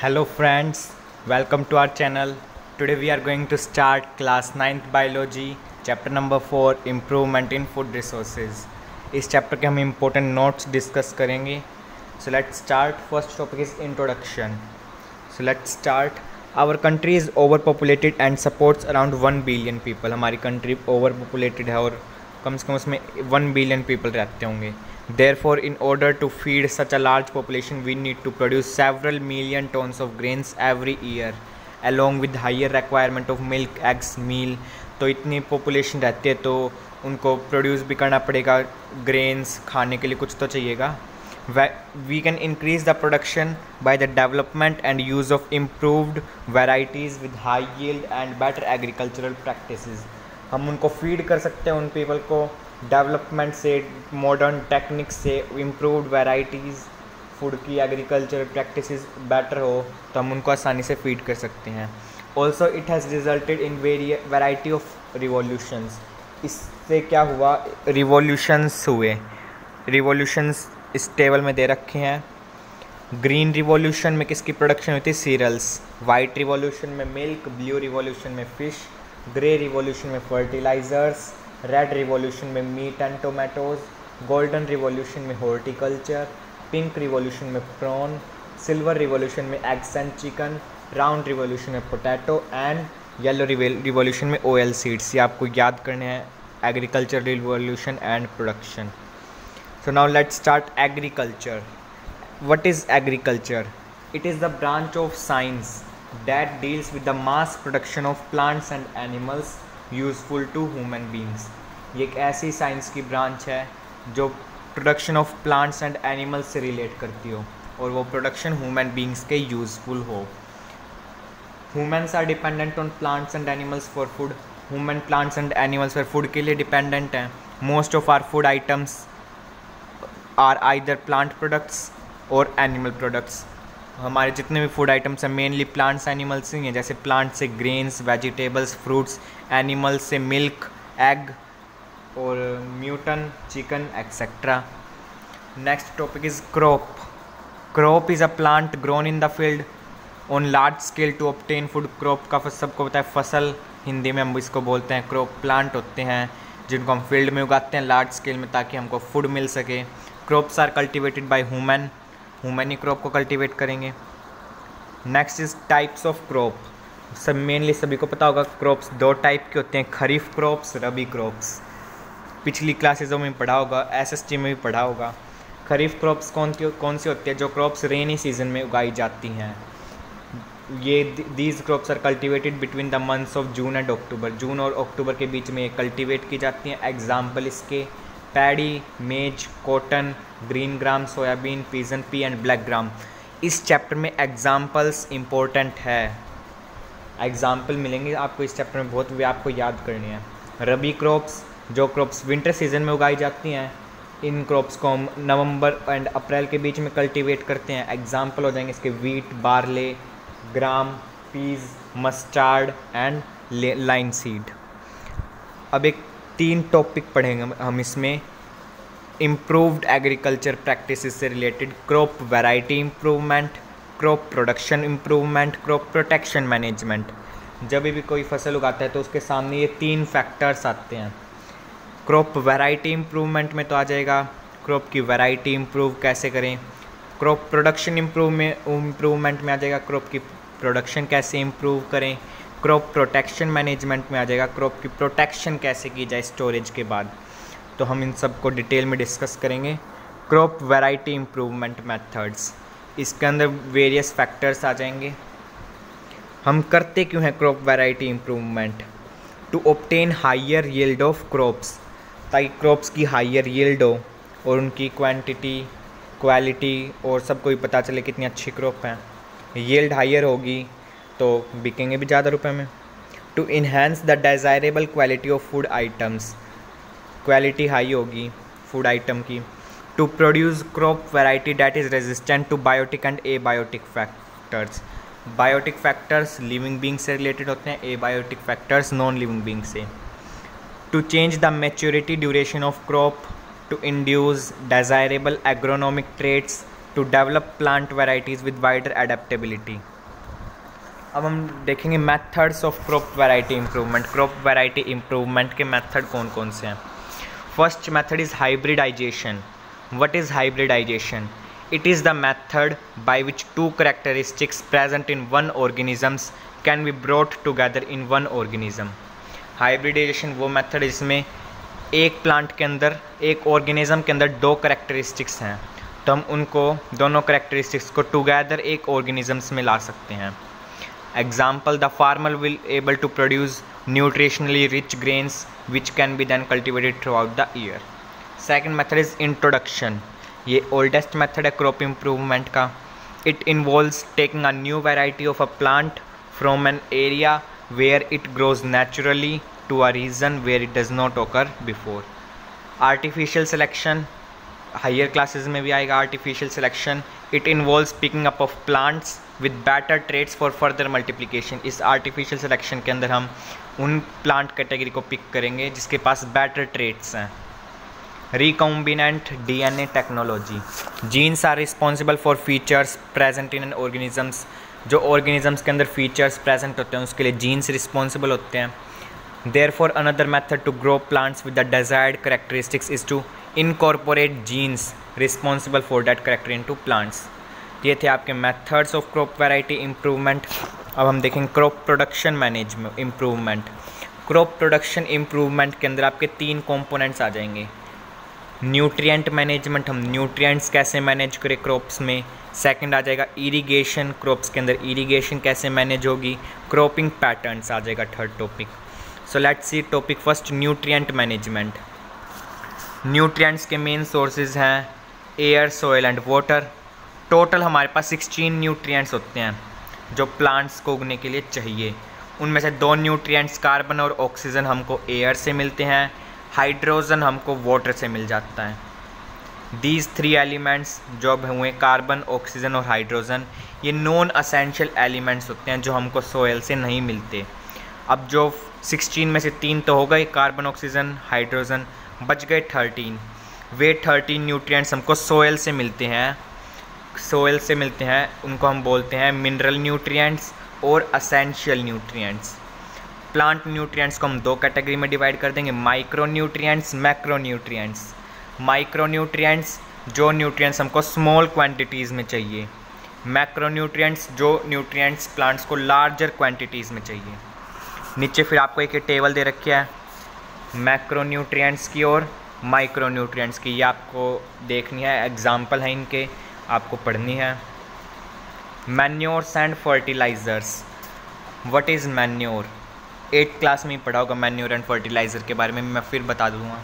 Hello friends, welcome to our channel. Today we are going to start class 9th biology chapter number 4 improvement in food resources. इस chapter के हम important notes discuss करेंगे. So let start first topic is introduction so let start our country is over populated and supports around one billion people हमारी country over populated है और कम से कम उसमें वन बिलियन पीपल रहते होंगे। There for in order to feed such a large population we need to produce several million tons of grains every year along with higher requirement of milk eggs meal तो इतनी population रहती है तो उनको produce भी करना पड़ेगा। Grains खाने के लिए कुछ तो चाहिएगा। We can increase the production by the development and use of improved varieties with high yield and better agricultural practices हम उनको फ़ीड कर सकते हैं उन पीपल को डेवलपमेंट से मॉडर्न टेक्निक से इम्प्रूवड वेराइटीज़ फ़ूड की एग्रीकल्चर प्रैक्टिस बेटर हो तो हम उनको आसानी से फ़ीड कर सकते हैं। Also it has resulted in very variety of revolutions इससे क्या हुआ? रिवॉल्यूशंस हुए। रिवॉल्यूशंस इस टेबल में दे रखे हैं। ग्रीन रिवॉल्यूशन में किसकी प्रोडक्शन हुई थी? सीरल्स वाइट रिवॉल्यूशन में मिल्क ब्लू रिवॉल्यूशन में फ़िश ग्रे रिवॉल्यूशन में फर्टिलाइज़र्स, रेड रिवॉल्यूशन में meat and tomatoes, golden revolution में हॉर्टिकल्चर, पिंक रिवॉल्यूशन में प्रॉन, सिल्वर रिवॉल्यूशन में eggs and chicken, round revolution में पोटैटो एंड येलो रिवॉल्यूशन में oil seeds. ये आपको याद करने हैं, agriculture revolution and production. So now let start agriculture what is agriculture it is the branch of science that deals with the mass production of plants and animals useful to human beings ये एक ऐसी science की branch है जो production of plants and animals से relate करती हो और वो प्रोडक्शन ह्यूमन बींग्स के यूज़फुल हो। Humans are dependent on plants and animals for food human plants and animals for food के लिए डिपेंडेंट हैं। Most of our food items are either plant products और एनिमल प्रोडक्ट्स हमारे जितने भी food items हैं मेनली प्लांट्स एनिमल्स ही हैं, जैसे प्लांट से ग्रेन्स वेजिटेबल्स फ्रूट्स एनिमल्स से मिल्क एग और mutton chicken etcetera next topic is crop crop is a plant grown in the field on large scale to obtain food crop का सबको पता है, फ़सल, हिंदी में हम इसको बोलते हैं क्रॉप प्लांट होते हैं, जिनको हम फ़ील्ड में उगाते हैं लार्ज स्केल में, ताकि हमको फ़ूड मिल सके। Crops are cultivated by human human he crop को कल्टीवेट करेंगे। Next is types of crop सब मेनली सभी को पता होगा क्रॉप्स दो टाइप के होते हैं, खरीफ क्रॉप्स रबी क्रॉप्स पिछली क्लासेजों में पढ़ा होगा एसएसटी में भी पढ़ा होगा। खरीफ क्रॉप्स कौन कौन सी होती है जो क्रॉप्स रेनी सीज़न में उगाई जाती हैं? ये these crops are cultivated between the months of June and October June और अक्टूबर के बीच में ये कल्टिवेट की जाती हैं। एग्ज़ाम्पल इसके paddy, maize, cotton, green gram, soybean, pigeon pea and black gram. इस चैप्टर में एग्जाम्पल्स इम्पोर्टेंट है। एग्ज़ाम्पल मिलेंगे आपको इस चैप्टर में, बहुत भी आपको याद करनी है। रबी क्रॉप्स, जो क्रॉप्स विंटर सीज़न में उगाई जाती हैं, इन क्रॉप्स को हम नवंबर एंड अप्रैल के बीच में कल्टीवेट करते हैं। एग्ज़ाम्पल हो जाएँगे इसके wheat barley, gram, peas, mustard and linseed. अब एक तीन टॉपिक पढ़ेंगे हम इसमें। इम्प्रूव्ड एग्रीकल्चर प्रैक्टिस से related crop variety improvement crop production improvement crop protection management जब भी कोई फ़सल उगाता है तो उसके सामने ये तीन फैक्टर्स आते हैं। क्रॉप वैरायटी इम्प्रूवमेंट में तो आ जाएगा। क्रॉप की वैरायटी इम्प्रूव कैसे करें? क्रॉप प्रोडक्शन इम्प्रूव में इम्प्रूवमेंट में आ जाएगा। क्रॉप की प्रोडक्शन कैसे इम्प्रूव करें? क्रॉप प्रोटेक्शन मैनेजमेंट में आ जाएगा। क्रॉप की प्रोटेक्शन कैसे की जाए स्टोरेज के बाद तो हम इन सबको डिटेल में डिस्कस करेंगे। क्रॉप वैरायटी इम्प्रूवमेंट मेथड्स, इसके अंदर वेरियस फैक्टर्स आ जाएँगे। हम करते क्यों हैं crop variety improvement to obtain higher yield of crops, ताकि क्रॉप्स की हाइयर यील्ड हो और उनकी क्वांटिटी, क्वालिटी और सबको भी पता चले कितनी अच्छी क्रॉप हैं। यील्ड हाइयर होगी तो बिकेंगे भी ज़्यादा रुपए में। To enhance the desirable quality of food items quality high होगी फ़ूड आइटम की। To produce crop variety that is resistant to biotic and abiotic factors biotic factors living being से रिलेटेड होते हैं abiotic factors non living being से। To change the maturity duration of crop to induce desirable agronomic traits to develop plant varieties with wider adaptability. अब हम देखेंगे methods of crop variety improvement crop variety improvement के method कौन कौन से हैं? First method is hybridization what is hybridization it is the method by which two characteristics present in one organisms can be brought together in one organism. Hybridization वो method जिसमें एक plant के अंदर, एक ऑर्गेनिज्म के अंदर दो करेक्टरिस्टिक्स हैं। तो हम उनको, दोनों करेक्टरिस्टिक्स को टुगेदर एक ऑर्गेनिजम्स में ला सकते हैं। example the farmer will able to produce nutritionally rich grains which can be then cultivated throughout the year second method is introduction ये ओल्डेस्ट मेथड है क्रॉप इम्प्रूवमेंट का it involves taking a new variety of a plant from an area where it grows naturally to a region where it does not occur before artificial selection higher classes में भी आएगा artificial selection it involves picking up of plants With better traits for further multiplication इस artificial selection के अंदर हम उन plant category को pick करेंगे जिसके पास बैटर ट्रेड्स हैं। Recombinant D N A technology genes are responsible for features present in an organisms जो ऑर्गेनिजम्स के अंदर फीचर्स प्रेजेंट होते हैं, उसके लिए जीन्स रिस्पॉन्सिबल होते हैं। Therefore another method to grow plants with the desired characteristics is to incorporate genes responsible for that character into plants ये थे आपके methods of crop variety improvement अब हम देखेंगे crop production management improvement crop production improvement के अंदर आपके तीन components आ जाएँगे. न्यूट्रिएंट मैनेजमेंट हम न्यूट्रिएंट्स कैसे मैनेज करें क्रॉप्स में? सेकंड आ जाएगा इरिगेशन क्रॉप्स के अंदर इरिगेशन कैसे मैनेज होगी? क्रॉपिंग पैटर्न्स आ जाएगा third topic so let see topic first nutrient management nutrients के मेन सोर्सेज हैं air soil and water total हमारे पास 16 न्यूट्रिएंट्स होते हैं, जो प्लांट्स को उगने के लिए चाहिए। उनमें से दो न्यूट्रिएंट्स कार्बन और ऑक्सीजन हमको एयर से मिलते हैं, हाइड्रोजन हमको वाटर से मिल जाता है। दीज थ्री एलिमेंट्स जो हुए कार्बन, ऑक्सीजन और हाइड्रोजन, ये नॉन असेंशियल एलिमेंट्स होते हैं, जो हमको सोयल से नहीं मिलते। अब जो सिक्सटीन में से तीन तो हो गए, कार्बन, ऑक्सीजन, हाइड्रोजन, बच गए थर्टीन। वे थर्टीन न्यूट्रिएंट्स हमको सोयल से मिलते हैं। सोयल से मिलते हैं, उनको हम बोलते हैं मिनरल न्यूट्रिएंट्स और असेंशियल न्यूट्रिएंट्स प्लांट न्यूट्रिएंट्स को हम दो कैटेगरी में डिवाइड कर देंगे micro nutrients macro nutrients micro nutrients जो न्यूट्रिएंट्स हमको स्मॉल क्वांटिटीज़ में चाहिए. मैक्रो न्यूट्रिएंट्स जो न्यूट्रिएंट्स प्लांट्स को लार्जर क्वांटिटीज़ में चाहिए. नीचे फिर आपको एक टेबल दे रखी है मैक्रो न्यूट्रिएंट्स की और माइक्रो न्यूट्रिएंट्स की. ये आपको देखनी है एग्ज़ाम्पल है इनके. आपको पढ़नी है। Manures and fertilizers what is manure eight class में ही पढ़ा होगा मैन्योर एंड फर्टिलाइज़र के बारे में, मैं फिर बता दूँगा।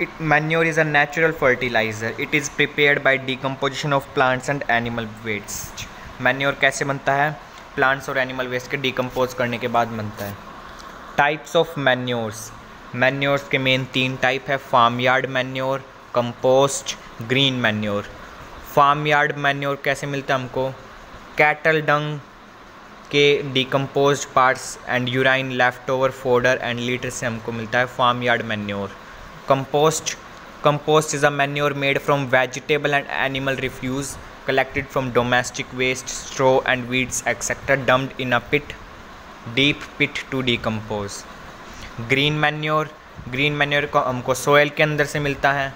It manure is a natural fertilizer it is prepared by decomposition of plants and animal wastes manure कैसे बनता है? प्लांट्स और एनिमल वेस्ट के डिकम्पोज करने के बाद बनता है। टाइप्स ऑफ़ मैन्योर्स मैन्योर्स के मेन तीन टाइप है farm yard manure compost green manure farm yard manure कैसे मिलता है हमको कैटल डंग के decompose parts and urine left over fodder and litter से हमको मिलता है farm yard manure compost compost is a manure made from vegetable and animal refuse collected from domestic waste, straw and weeds etc. dumped in a pit, deep pit to decompose. Green manure green manure को हमको soil के अंदर से मिलता है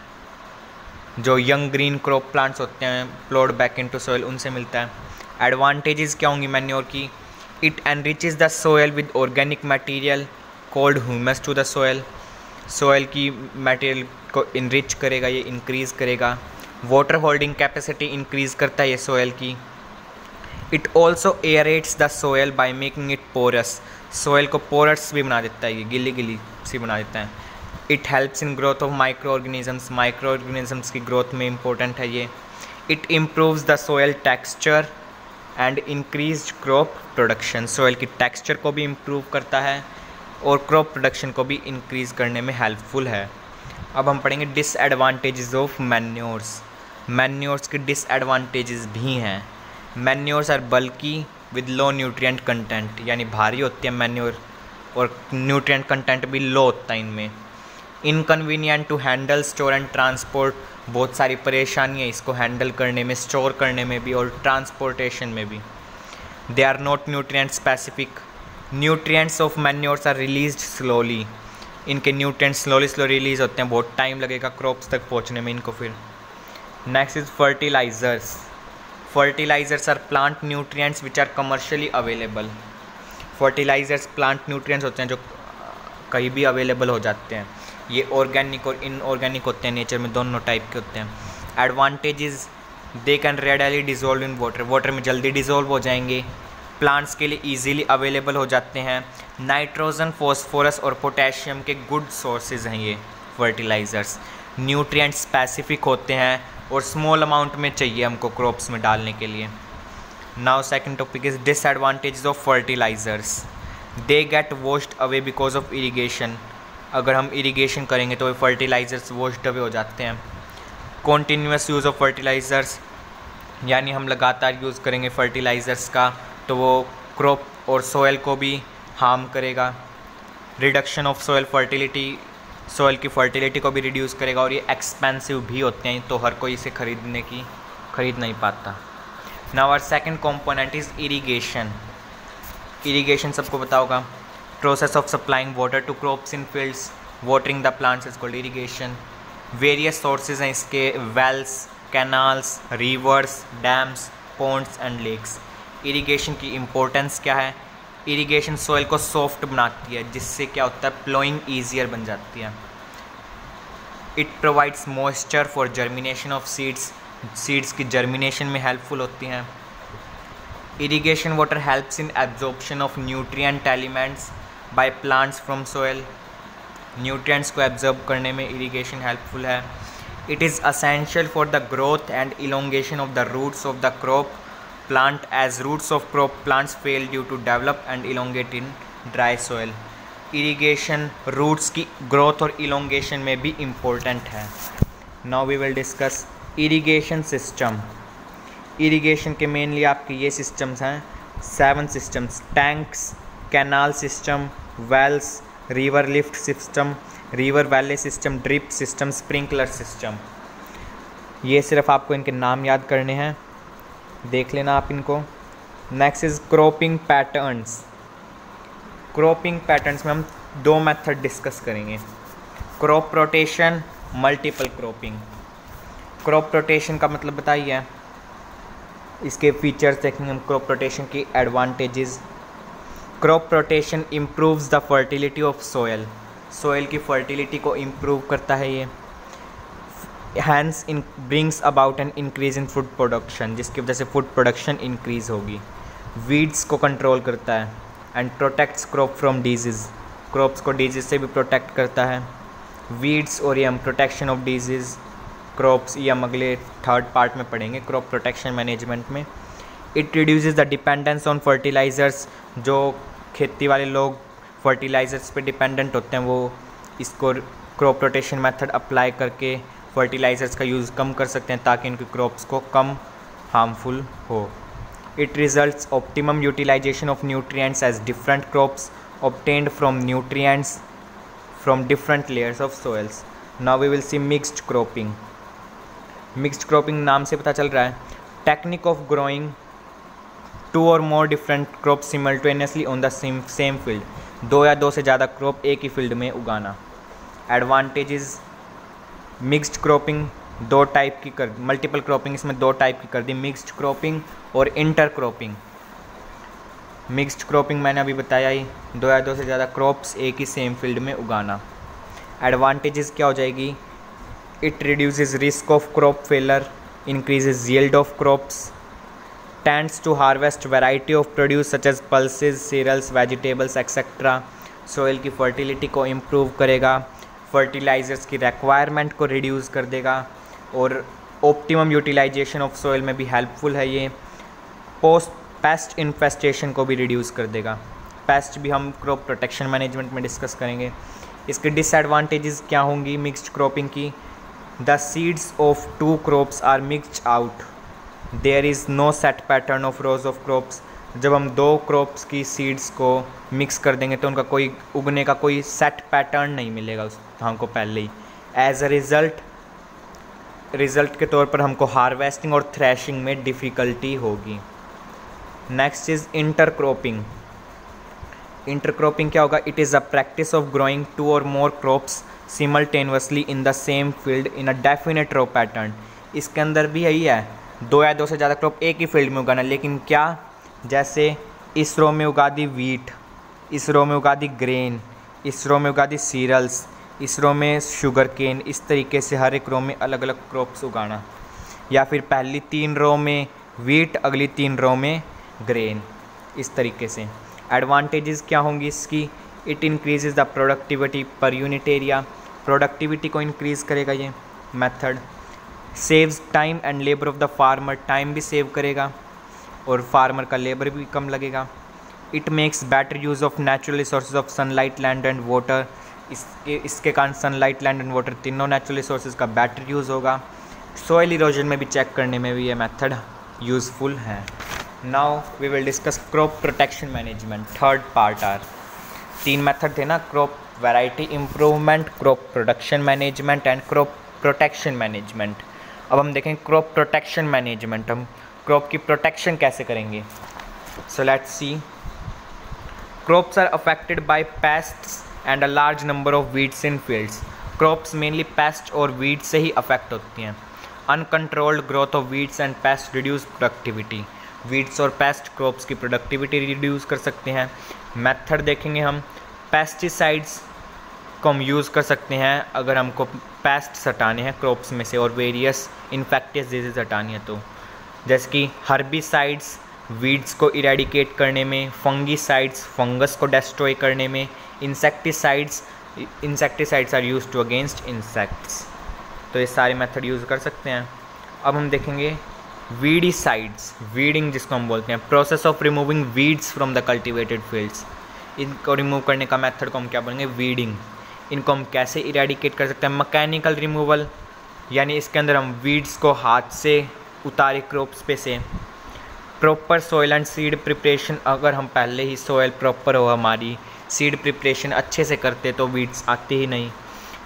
जो young green crop plants होते हैं ploughed back into soil उनसे मिलता है। एडवांटेजेस क्या होंगी मैन्योर की? It enriches the soil with organic material called humus to the soil soil की मटेरियल को इनरिच करेगा, ये इंक्रीज़ करेगा। वाटर होल्डिंग कैपेसिटी इंक्रीज़ करता है ये सोयल की। It also aerates the soil by making it porous soil को पोरस भी बना देता है, ये गिली गिली सी बना देता है। It helps in growth of micro organisms micro organisms की ग्रोथ में इम्पोर्टेंट है ये। It improves the soil texture and increase crop production soil की टेक्सचर को भी इम्प्रूव करता है और क्रॉप प्रोडक्शन को भी इंक्रीज़ करने में हेल्पफुल है। अब हम पढ़ेंगे डिसएडवांटेजेस ऑफ़ मैन्योर्स मैन्योर्स के डिसएडवांटेजेस भी हैं। Manures are bulky with low nutrient content यानी भारी होती है मैन्योर और न्यूट्रिएंट कंटेंट भी लो होता है इनमें। Inconvenient to handle store and transport बहुत सारी परेशानी है इसको हैंडल करने में स्टोर करने में भी और ट्रांसपोर्टेशन में भी। They are not nutrient specific nutrients of manures are release slowly इनके न्यूट्रिएंट स्लोली स्लो रिलीज़ होते हैं। बहुत टाइम लगेगा क्रॉप्स तक पहुँचने में इनको फिर। Next is fertilizers fertilizers are plant nutrients which are commercially available fertilizers plant nutrients होते हैं जो कहीं भी अवेलेबल हो जाते हैं। ये ऑर्गेनिक और इनऑर्गेनिक होते हैं नेचर में दोनों टाइप के होते हैं। Advantages they can readily dissolve in water water में जल्दी डिजोल्व हो जाएँगे। प्लांट्स के लिए इजीली अवेलेबल हो जाते हैं। नाइट्रोजन फॉस्फोरस और पोटेशियम के गुड सोर्सेज हैं ये फर्टिलाइज़र्स न्यूट्रिएंट स्पेसिफिक होते हैं और स्मॉल अमाउंट में चाहिए हमको क्रॉप्स में डालने के लिए। Now second topic is disadvantages of fertilizers they get washed away because of irrigation अगर हम इरीगेशन करेंगे तो फर्टिलाइज़र्स वॉश्ड अवे हो जाते हैं। कॉन्टीन्यूस यूज़ ऑफ़ फर्टिलाइज़र्स यानी हम लगातार यूज़ करेंगे फर्टिलाइज़र्स का तो वो क्रॉप और सोयल को भी हार्म करेगा। Reduction of soil fertility soil की फर्टिलिटी को भी रिड्यूस करेगा और ये एक्सपेंसिव भी होते हैं तो हर कोई इसे ख़रीदने की, ख़रीद नहीं पाता। Now our second component is irrigation irrigation सबको पता होगा। Process of supplying water to crops in fields watering the plants is called irrigation various sources हैं इसके wells canals rivers dams ponds and lakes irrigation की importance क्या है irrigation soil को soft बनाती है जिससे क्या होता है plowing easier बन जाती है it provides moisture for germination of seeds seeds की germination में helpful होती हैं irrigation water helps in absorption of nutrient elements by plants from soil nutrients को एब्जर्व करने में इरीगेशन हेल्पफुल है. It is essential for the growth and elongation of the roots of the crop plant as roots of crop plants fail due to develop and elongate in dry soil irrigation roots की growth और elongation में भी important है. Now we will discuss irrigation system irrigation के mainly आपके ये systems हैं. Seven systems tanks canal system wells river lift system river valley system drip system sprinkler system ये सिर्फ़ आपको इनके नाम याद करने हैं। देख लेना आप इनको। Next is cropping patterns cropping patterns में हम दो मेथड डिस्कस करेंगे। Crop rotation multiple cropping crop rotation का मतलब बताइए। इसके फीचर्स देखेंगे हम क्रॉप रोटेशन की advantages crop rotation improves the fertility of soil soil की फर्टिलिटी को इम्प्रूव करता है ये। Hence in brings about an increase in food production जिसकी वजह से फ़ूड प्रोडक्शन इंक्रीज होगी। वीड्स को कंट्रोल करता है and protects crop from disease crops को डिज़ीज़ से भी प्रोटेक्ट करता है। वीड्स और ये हम प्रोटेक्शन ऑफ़ डिज़ीज़ क्रॉप्स ये हम अगले थर्ड पार्ट में पढ़ेंगे क्रॉप प्रोटेक्शन मैनेजमेंट में। It reduces the dependence on fertilizers जो खेती वाले लोग फर्टिलाइज़र्स पे डिपेंडेंट होते हैं, वो इसको क्रॉप रोटेशन मेथड अप्लाई करके फर्टिलाइज़र्स का यूज़ कम कर सकते हैं ताकि इनकी क्रॉप्स को कम हार्मफुल हो। It results optimum utilization of nutrients as different crops obtained from nutrients from different layers of soils now we will see mixed cropping mixed cropping नाम से पता चल रहा है। Technique of growing two or more different crop simultaneously on the same same field दो या दो से ज़्यादा क्रॉप एक ही फ़ील्ड में उगाना। एडवांटेजेस मिक्स्ड क्रॉपिंग दो टाइप की कर मल्टीपल क्रॉपिंग इसमें दो टाइप की कर दी। मिक्स्ड क्रॉपिंग और इंटर क्रॉपिंग मिक्स्ड क्रॉपिंग मैंने अभी बताया ही, दो या दो से ज़्यादा क्रॉप्स एक ही सेम फ़ील्ड में उगाना। एडवांटेजेस क्या हो जाएगी? It reduces risk of crop failure increases yield of crops tends to harvest variety of produce such as pulses, cereals, vegetables etc. Soil की फर्टिलिटी को इम्प्रूव करेगा फर्टिलाइज़र्स की रिक्वायरमेंट को रिड्यूस कर देगा और ऑप्टिमम यूटिलाइजेशन ऑफ़ सोइल में भी हेल्पफुल है ये। पोस्ट पेस्ट इन्फेस्टेशन को भी रिड्यूस कर देगा। पेस्ट भी हम क्रॉप प्रोटेक्शन मैनेजमेंट में डिस्कस करेंगे। इसके डिसएडवांटेजेस क्या होंगी मिक्सड क्रॉपिंग की? The seeds of two crops are mixed out there is no set pattern of rows of crops जब हम दो क्रॉप्स की सीड्स को मिक्स कर देंगे तो उनका कोई उगने का कोई सेट पैटर्न नहीं मिलेगा उस हमको पहले ही। एज अ रिज़ल्ट रिज़ल्ट के तौर पर हमको हार्वेस्टिंग और थ्रैशिंग में डिफ़िकल्टी होगी। Next is inter intercropping intercropping क्या होगा? It is a practice of growing two or more crops simultaneously in the same field in a definite row pattern इसके अंदर भी यही है। दो या दो से ज़्यादा क्रॉप एक ही फ़ील्ड में उगाना, लेकिन क्या जैसे इस रो में उगा दी वीट इस रो में उगा दी ग्रेन इस रो में उगा दी सीरल्स इस रो में शुगर केन इस तरीके से हर एक रो में अलग अलग क्रॉप्स उगाना। या फिर पहली तीन रो में वीट अगली तीन रो में ग्रेन इस तरीके से। एडवांटेजेस क्या होंगी इसकी? It increase the productivity per unit area productivity को इंक्रीज़ करेगा ये method saves time and labour of the farmer time भी सेव करेगा और फार्मर का लेबर भी कम लगेगा। It makes better use of natural resource of sunlight land and water इसके इसके कारण सनलाइट लैंड एंड वाटर तीनों नेचुरल रिसोर्स का बेटर यूज़ होगा। सॉइल इरोजन में भी चेक करने में भी ये मेथड यूज़फुल है। Now we will discuss crop protection management third part are तीन मेथड थे ना crop variety improvement crop production management and crop protection management अब हम देखें क्रॉप प्रोटेक्शन मैनेजमेंट हम क्रॉप की प्रोटेक्शन कैसे करेंगे? So let's see crops are affected by pests and a large number of weeds in fields crops mainly pest और weed से ही अफेक्ट होती हैं. Uncontrolled growth of weeds and pest reduce productivity weeds और pest crops की productivity reduce कर सकते हैं. मेथड देखेंगे हम. पेस्टिसाइड्स को हम यूज़ कर सकते हैं अगर हमको पेस्ट हटाने हैं क्रॉप्स में से और वेरियस इन्फेक्टियस डिज़ीज़ हटानी है तो। जैसे कि हर्बिसाइड्स वीड्स को इरेडिकेट करने में फंगीसाइड्स फंगस को डिस्ट्रॉय करने में insecticides insecticides are use to against insects तो ये सारे मेथड यूज़ कर सकते हैं। अब हम देखेंगे वीडीसाइड्स वीडिंग जिसको हम बोलते हैं। Process of removing weeds from the cultivated fields इनको रिमूव करने का मेथड को हम क्या बोलेंगे? वीडिंग इनको हम कैसे इरेडिकेट कर सकते हैं? मकैनिकल रिमूवल यानी इसके अंदर हम वीड्स को हाथ से उतारे क्रॉप्स पे से। Proper soil and seed preparation अगर हम पहले ही सॉइल प्रॉपर हो हमारी सीड प्रिपरेशन अच्छे से करते तो वीड्स आते ही नहीं।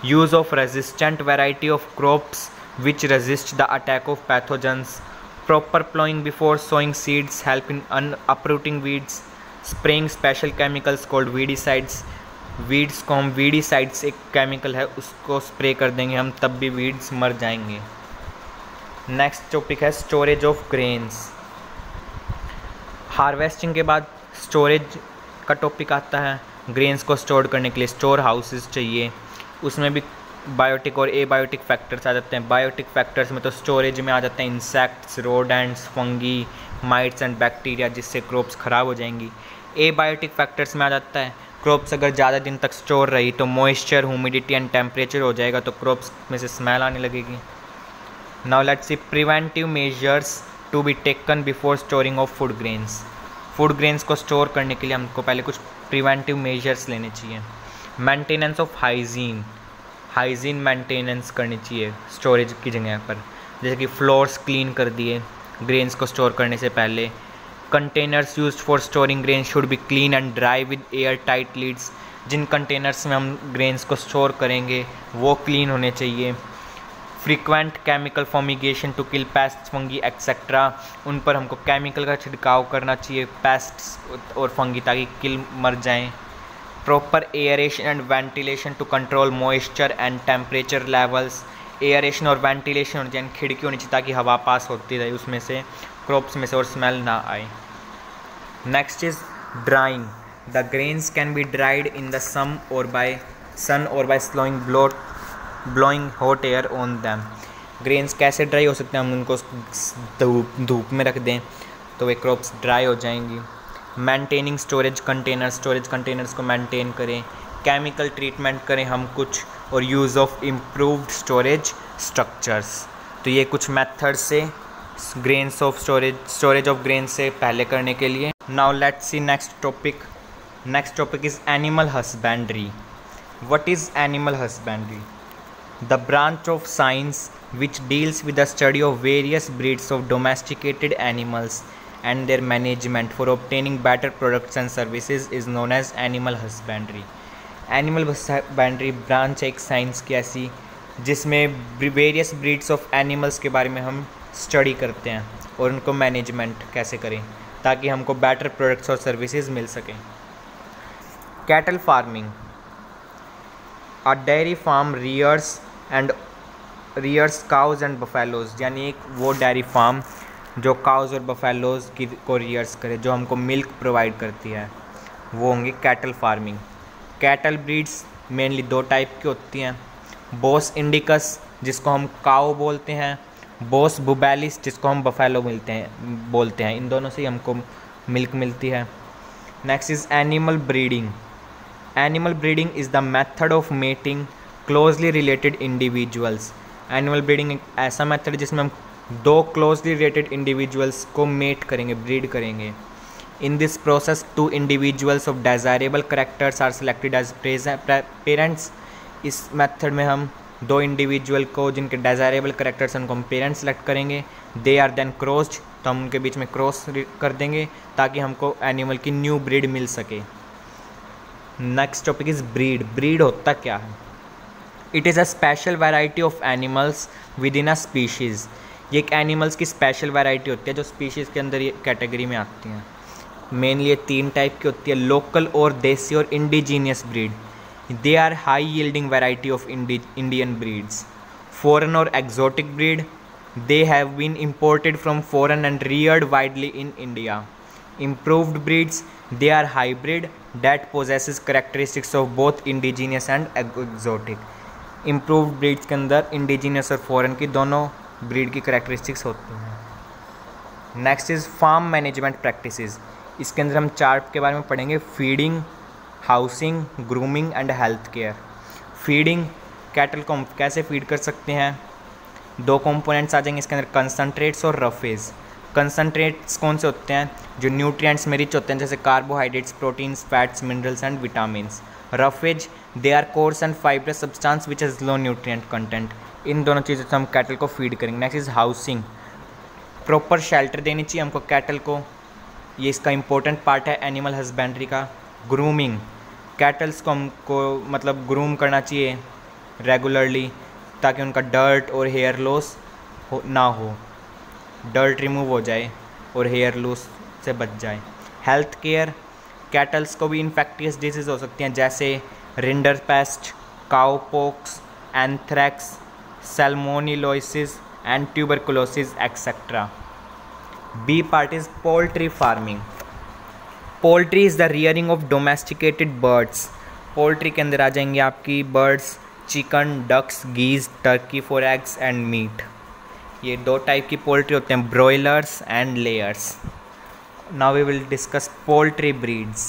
Use of resistant variety of crops which resist the attack of pathogens proper plowing before sowing seeds help in uprooting weeds. Spraying special chemicals called weedicides. Weeds को हम वीडीसाइड्स एक केमिकल है, उसको स्प्रे कर देंगे, हम तब भी वीड्स मर जाएँगे। नेक्स्ट टॉपिक है स्टोरेज ऑफ़ ग्रेन्स हार्वेस्टिंग के बाद स्टोरेज का टॉपिक आता है ग्रेन्स को स्टोर करने के लिए स्टोर हाउसेस चाहिए। उसमें भी बायोटिक और ए बायोटिक फैक्टर्स आ जाते हैं। बायोटिक फैक्टर्स में तो स्टोरेज में आ जाते हैं insects rodents fungi mites and bacteria जिससे क्रॉप्स ख़राब हो जाएँगी। ए बायोटिक फैक्टर्स में आ जाता है। क्रॉप्स अगर ज़्यादा दिन तक स्टोर रही तो मॉइस्चर ह्यूमिडिटी एंड टेम्परेचर हो जाएगा तो क्रॉप्स में से स्मेल आने लगेगी। Now let's see preventive measures to be taken before storing of food grains food grains को स्टोर करने के लिए हमको पहले कुछ प्रिवेंटिव मेजर्स लेने चाहिए। Maintenance of hygiene hygiene maintenance करनी चाहिए स्टोरेज की जगह पर। जैसे कि फ्लोर्स क्लीन कर दिए ग्रेन्स को स्टोर करने से पहले। Containers use for storing grain should be clean and dry with air tight lids Jin containers में हम ग्रेन्स को स्टोर करेंगे, वो क्लीन होने चाहिए। Frequent chemical fumigation to kill pest fungi etcetera उन पर हमको केमिकल का छिड़काव करना चाहिए पेस्ट और फंगी ताकि किल मर जाएँ। Proper aeration and ventilation to control moisture and temperature levels. Aeration और वेंटिलेशन होनी चाहिए खिड़की होनी चाहिए ताकि हवा पास होती रहे उसमें से क्रॉप्स में से और स्मेल ना आए। Next is drying the grains can be dried in the sun और बाय सन और by slowing blow blowing hot air on them grains कैसे ड्राई हो सकते हैं? हम उनको धूप धूप में रख दें तो वे क्रॉप्स ड्राई हो जाएँगी। Maintaining storage container storage containers को मेंटेन करें। केमिकल ट्रीटमेंट करें हम कुछ और use of improved storage structures तो ये कुछ मेथड से grains of storage storage of grain से पहले करने के लिए। Now let see next topic next topic is animal husbandry what is animal husbandry the branch of science which deals with the study of various breeds of domesticated animals and their management for obtaining better products and services is known as animal husbandry. Animal husbandry branch एक science की ऐसी, जिसमें various breeds of animals के बारे में हम study करते हैं और उनको मैनेजमेंट कैसे करें। ताकि हमको बेटर प्रोडक्ट्स और सर्विसेज़ मिल सकें। Cattle farming a dairy farm rears and rears cows and buffaloes यानी एक वो डेयरी फार्म जो काउज और बफेलोज की, को रियर्स करे, जो हमको मिल्क प्रोवाइड करती है, वो होंगी cattle farming cattle breeds mainly दो टाइप की होती हैं। बोस इंडिकस जिसको हम काओ बोलते हैं बोस बुबैलिस जिसको हम बफेलो मिलते हैं, बोलते हैं। इन दोनों से ही हमको मिल्क मिलती है। Next is animal breeding animal breeding is the method of mating closely related individuals animal breeding एक ऐसा मेथड जिसमें हम दो क्लोजली रिलेटेड इंडिविजुअल्स को मेट करेंगे ब्रीड करेंगे। In this process two individuals of desirable characters are selected as parents इस method में हम दो इंडिविजुअल को जिनके डिज़ायरेबल करेक्टर्स उनको हम पेरेंट्स सेलेक्ट करेंगे। दे आर देन क्रॉस्ड तो हम उनके बीच में क्रॉस कर देंगे, ताकि हमको एनिमल की न्यू ब्रीड मिल सके। Next topic is breed breed होता क्या है? It is a special variety of animals within a species ये एक एनिमल्स की स्पेशल वेराइटी होती है, जो स्पीशीज़ के अंदर ये कैटेगरी में आती हैं। मेनली ये तीन टाइप की होती है लोकल और देसी और indigenous breed they are high yielding variety of Indi indian breeds foreign or exotic breed they have been imported from foreign and reared widely in india improved breeds they are hybrid that possesses characteristics of both indigenous and exotic improved breeds के अंदर indigenous और foreign की दोनों breed की characteristics होती हैं next is farm management practices इसके अंदर हम चार के बारे में पढ़ेंगे feeding housing, grooming and health care. Feeding, cattle को हम कैसे फ़ीड कर सकते हैं? दो कंपोनेंट्स आ जाएँगे इसके अंदर कंसनट्रेट्स और रफेज कंसनट्रेट्स कौन से होते हैं? जो न्यूट्रिएंट्स में रिच होते हैं, जैसे carbohydrates proteins fats minerals and vitamins roughage they are coarse and fibrous substance which is low nutrient content इन दोनों चीज़ों से हम कैटल को फ़ीड करेंगे। Next is housing proper shelter देनी चाहिए हमको कैटल को। ये इसका इंपॉर्टेंट पार्ट है एनिमल हस्बेंड्री का। ग्रूमिंग कैटल्स को हमको मतलब ग्रूम करना चाहिए रेगुलरली ताकि उनका डर्ट और हेयर लॉस हो ना हो। डर्ट रिमूव हो जाए और हेयर लॉस से बच जाए। हेल्थ केयर कैटल्स को भी इन्फेक्टियस डिज़ीज़ हो सकती हैं, जैसे rinderpest cowpox anthrax salmonellosis and tuberculosis etcetera B part is poultry farming poultry is the rearing of domesticated birds poultry के अंदर आ जाएँगे आपकी birds chicken ducks geese turkey for eggs and meat ये दो टाइप की पोल्ट्री होते हैं broilers and layers now we will discuss poultry breeds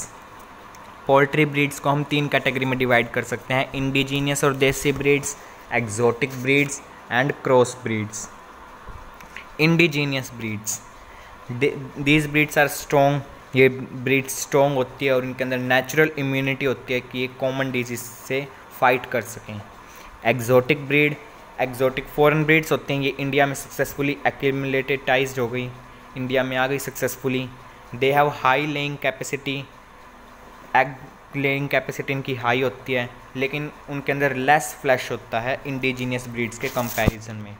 poultry breeds को हम तीन कैटेगरी में डिवाइड कर सकते हैं इंडिजीनियस और देसी breeds exotic breeds and cross breeds indigenous breeds these breeds are strong ये ब्रीड स्ट्रॉन्ग होती है और इनके अंदर नेचुरल इम्यूनिटी होती है कि ये कॉमन डिज़ीज़ से फाइट कर सकें। Exotic breed exotic foreign breeds होते हैं। ये इंडिया में सक्सेसफुली एक्यूमुलेटेटाइज हो गई। इंडिया में आ गई successfully they have high laying capacity egg laying capacity इनकी हाई होती है। लेकिन उनके अंदर लेस फ्लैश होता है इंडिजीनियस ब्रीड्स के कंपैरिजन में।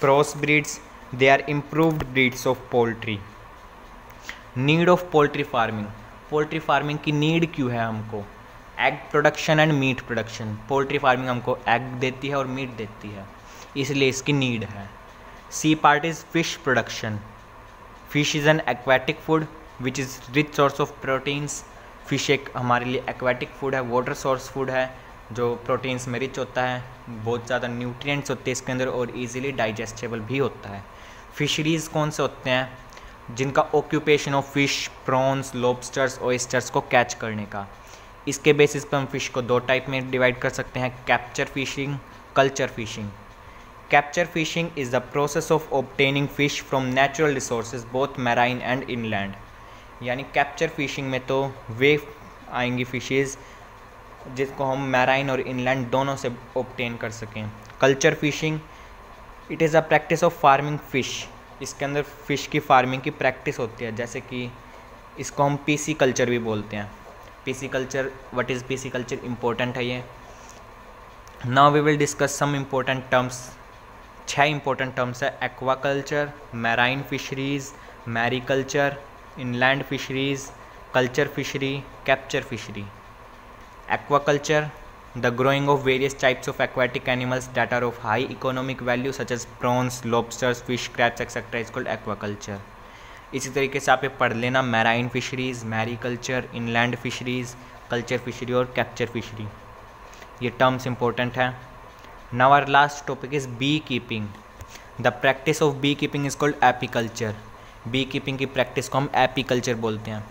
Cross breeds they are improved breeds of poultry need of poultry farming. Poultry farming की नीड क्यों है हमको? Egg production and meat production poultry farming हमको एग देती है और मीट देती है। इसलिए इसकी नीड है। C part is fish production fish is an aquatic food which is rich source of proteins fish एक हमारे लिए एक्वेटिक फ़ूड है वाटर सोर्स फ़ूड है, जो प्रोटीन्स में रिच होता है। बहुत ज़्यादा न्यूट्रिएंट्स होते हैं इसके अंदर और इजीली डाइजेस्टेबल भी होता है। फिशरीज़ कौन से होते हैं? जिनका occupation of fish prawns lobsters oysters को कैच करने का। इसके बेसिस पर हम फ़िश को दो टाइप में डिवाइड कर सकते हैं capture fishing culture fishing capture fishing is the process of obtaining fish from natural resource both marine and inland यानी कैप्चर फिशिंग में तो वे आएँगी फिशेज़ जिसको हम मैराइन और इनलैंड दोनों से ऑप्टेन कर सकें। Culture fishing it is a practice of farming fish इसके अंदर फ़िश की फ़ार्मिंग की प्रैक्टिस होती है, जैसे कि इसको हम पीसी कल्चर भी बोलते हैं। Pisciculture what is pisciculture important है ये। Now we will discuss some important terms छः इम्पोर्टेंट टर्म्स है aquaculture marine fisheries mariculture inland fisheries culture fishery capture fishery aquaculture the growing of various types of aquatic animals that are of high economic value, such as prawns, lobsters, fish, crabs etc is called aquaculture. इसी तरीके से आप ये पढ़ लेना marine fisheries mariculture inland fisheries culture fishery और capture fishery ये terms important हैं. Now our last topic is bee keeping the practice of bee keeping is called apiculture bee keeping की प्रैक्टिस को हम एपीकल्चर बोलते हैं.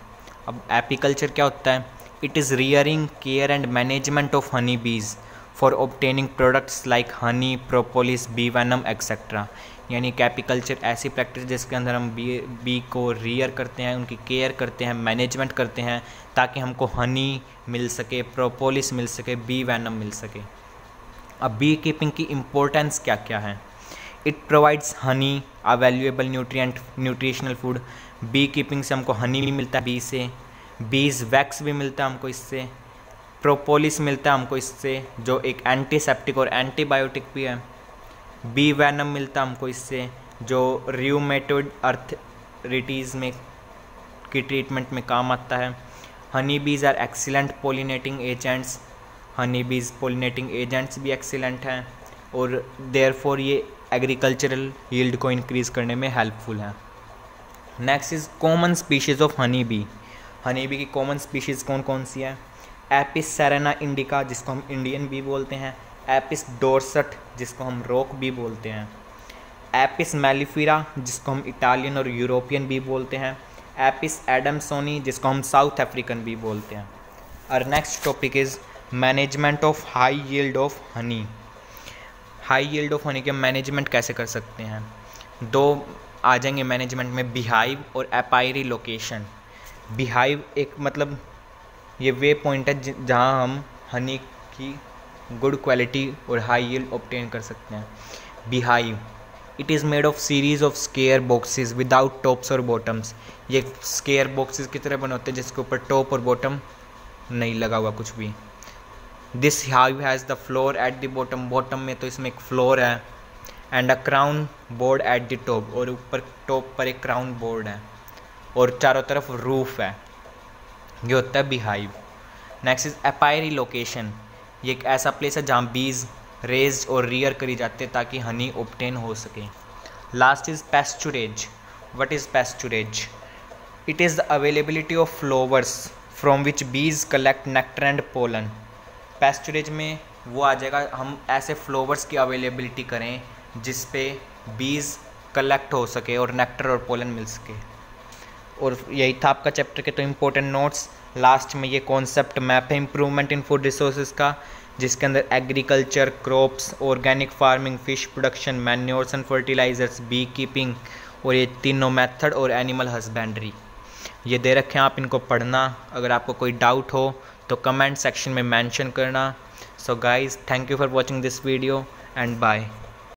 अब एपीकल्चर क्या होता है? It is rearing care and management of honey bees for obtaining products like honey propolis bee venom etcetera यानी कैपिकल्चर ऐसी प्रैक्टिस जिसके अंदर हम बी बी को रियर करते हैं, उनकी केयर करते हैं मैनेजमेंट करते हैं, ताकि हमको हनी मिल सके प्रोपोलिस मिल सके बी वैनम मिल सके। अब बी कीपिंग की इम्पोर्टेंस क्या क्या है? It provides honey a valuable nutrient nutritional food bee keeping से हमको हनी भी मिलता है बी से। बीज वैक्स भी मिलता है हमको इससे, प्रोपोलिस मिलता है हमको इससे, जो एक एंटीसेप्टिक और एंटीबायोटिक भी है। बी वैनम मिलता है हमको इससे, जो रियूमेटोड अर्थरिटीज़ में की ट्रीटमेंट में काम आता है। Honey bees are excellent pollinating agents honey bees pollinating agents भी एक्सीलेंट हैं, और देयर फॉर ये एग्रीकल्चरल यील्ड को इंक्रीज़ करने में हेल्पफुल है। Next is common species of honey bee honey bee की कॉमन स्पीशीज़ कौन कौन सी हैं? एपिस सेरेना इंडिका जिसको हम इंडियन बी बोलते हैं। एपिस डोरसट जिसको हम रोक बी बोलते हैं। एपिस मेलिफिरा जिसको हम इटालियन और यूरोपियन बी बोलते हैं। एपिस एडमसोनी जिसको हम साउथ अफ्रीकन बी बोलते हैं। और next topic is management of high yield of honey high yield of honey के मैनेजमेंट कैसे कर सकते हैं? दो आ जाएँगे मैनेजमेंट में बिहाइव और एपायरी लोकेशन बिहाइव एक मतलब ये वे पॉइंट है जहाँ हम हनी की गुड क्वालिटी और हाई यील्ड ऑप्टेन कर सकते हैं। Beehive it is made of series of square boxes without tops और बॉटम्स ये स्केयर बॉक्सेस की तरह बने होते हैं जिसके ऊपर टॉप और बॉटम नहीं लगा हुआ कुछ भी। This hive has the floor at the bottom bottom में तो इसमें एक फ्लोर है and a crown board at the top और ऊपर टॉप पर एक क्राउन बोर्ड है। और चारों तरफ़ रूफ है। ये होता है beehive next is apiary location ये एक ऐसा प्लेस है जहाँ बीज रेज और रियर करी जाते हैं ताकि हनी ओपटेन हो सके। Last is pasturage what is pasturage it is the availability of flowers from which bees collect nectar and pollen pasturage में वो आ जाएगा। हम ऐसे फ्लोवर्स की अवेलेबिलिटी करें जिस पे बीज कलेक्ट हो सके और नेक्टर और पोलन मिल सके। और यही था आपका चैप्टर के तो इम्पोर्टेंट नोट्स लास्ट में ये कॉन्सेप्ट मैप है इम्प्रूवमेंट इन फ़ूड रिसोर्स का, जिसके अंदर agriculture crops organic farming fish production manures and fertilizers bee keeping और ये तीनों मेथड और एनिमल हस्बेंड्री ये दे रखे हैं आप इनको पढ़ना। अगर आपको कोई डाउट हो तो कमेंट सेक्शन में मेंशन करना। So guys thank you for watching this video and bye